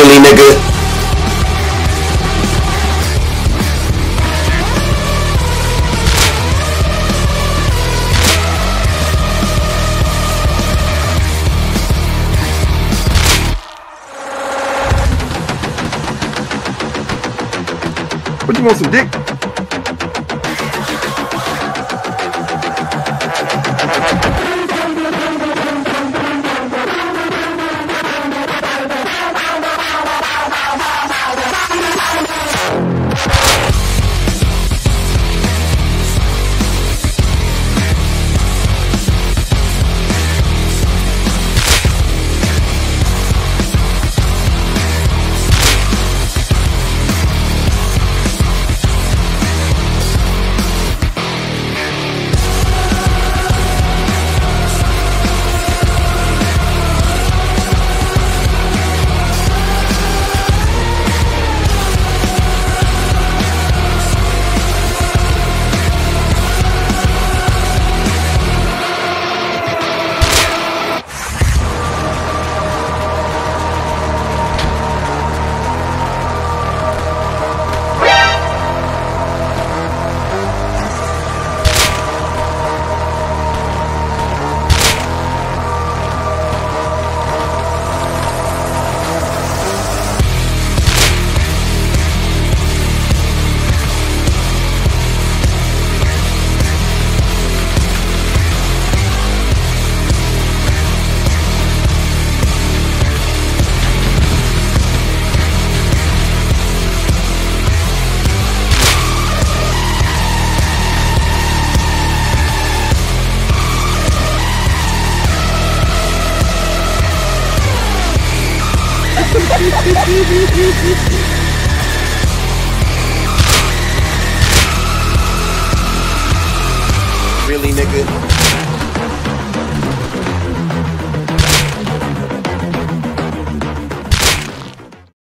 Really, nigga? What you want some dick? Really, nigga?